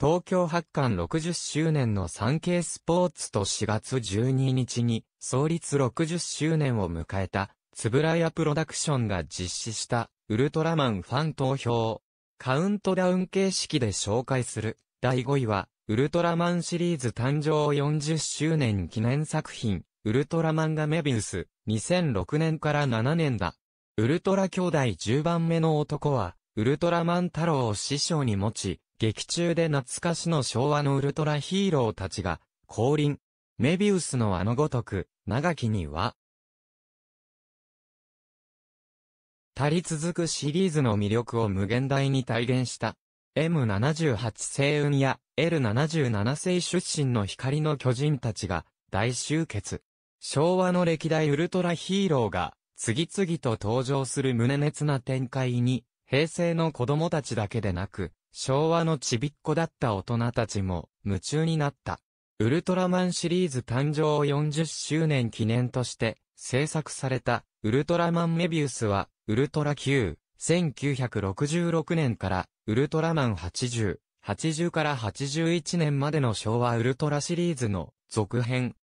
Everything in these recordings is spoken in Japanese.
東京発刊60周年の産経スポーツと4月12日に創立60周年を迎えた、つぶらやプロダクションが実施したウルトラマンファン投票。カウントダウン形式で紹介する第5位は、ウルトラマンシリーズ誕生40周年記念作品、ウルトラマンガメビウス、2006年から7年だ。ウルトラ兄弟10番目の男は、ウルトラマン太郎を師匠に持ち、劇中で懐かしの昭和のウルトラヒーローたちが、降臨。メビウスのあのごとく、長きには、足り続くシリーズの魅力を無限大に体現した。M78 星雲や L77 星出身の光の巨人たちが大集結。昭和の歴代ウルトラヒーローが次々と登場する胸熱な展開に、平成の子供たちだけでなく、昭和のちびっ子だった大人たちも夢中になった。ウルトラマンシリーズ誕生40周年記念として制作されたウルトラマンメビウスはウルトラ Q、1966年からウルトラマン80、80から81年までの昭和ウルトラシリーズの続編。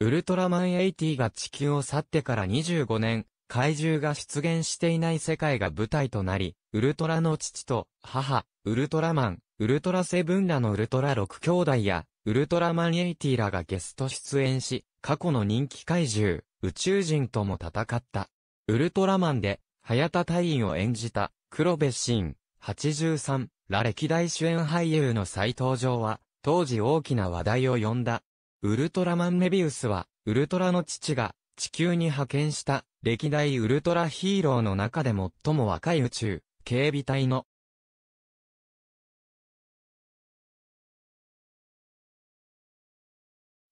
ウルトラマン80が地球を去ってから25年、怪獣が出現していない世界が舞台となり、ウルトラの父と母、ウルトラマン、ウルトラセブンらのウルトラ6兄弟や、ウルトラマン80らがゲスト出演し、過去の人気怪獣、宇宙人とも戦った。ウルトラマンで、早田隊員を演じた、黒部ン、83ら歴代主演俳優の再登場は、当時大きな話題を呼んだ。ウルトラマンメビウスは、ウルトラの父が、地球に派遣した歴代ウルトラヒーローの中で最も若い宇宙警備隊の。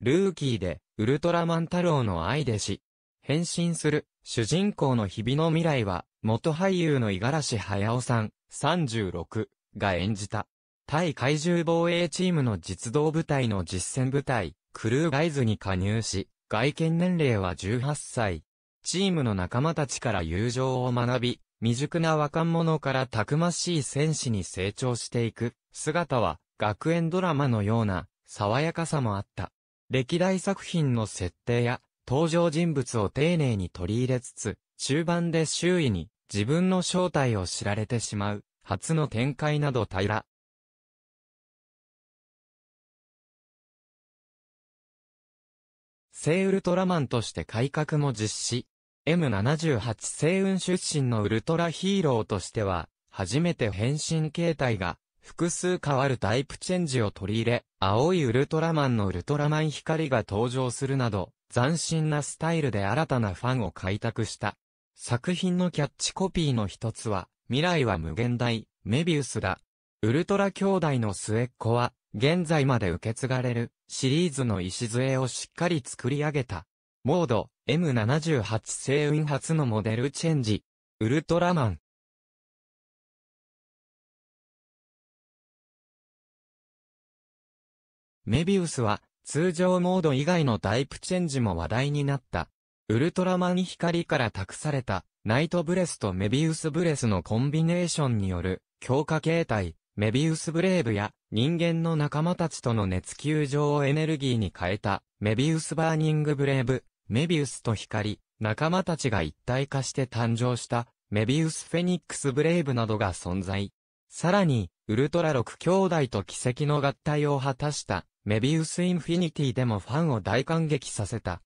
ルーキーでウルトラマン太郎の愛弟子変身する。主人公の日々の未来は元俳優の五十嵐駿さん36が演じた。対怪獣防衛チームの実動部隊の実戦部隊クルーガイズに加入し外見年齢は18歳。チームの仲間たちから友情を学び、未熟な若者からたくましい戦士に成長していく姿は学園ドラマのような爽やかさもあった。歴代作品の設定や登場人物を丁寧に取り入れつつ、中盤で周囲に自分の正体を知られてしまう初の展開など平ら。聖ウルトラマンとして改革も実施。M78 星雲出身のウルトラヒーローとしては、初めて変身形態が複数変わるタイプチェンジを取り入れ、青いウルトラマンのウルトラマン光が登場するなど、斬新なスタイルで新たなファンを開拓した。作品のキャッチコピーの一つは、未来は無限大、メビウスだ。ウルトラ兄弟の末っ子は、現在まで受け継がれるシリーズの礎をしっかり作り上げた。モード M78 星雲初のモデルチェンジ。ウルトラマン。メビウスは通常モード以外のタイプチェンジも話題になった。ウルトラマン光から託されたナイトブレスとメビウスブレスのコンビネーションによる強化形態、メビウスブレーブや人間の仲間たちとの熱球状をエネルギーに変えたメビウスバーニングブレーブ、メビウスと光、仲間たちが一体化して誕生したメビウスフェニックスブレイブなどが存在。さらに、ウルトラ6兄弟と奇跡の合体を果たしたメビウスインフィニティでもファンを大感激させた。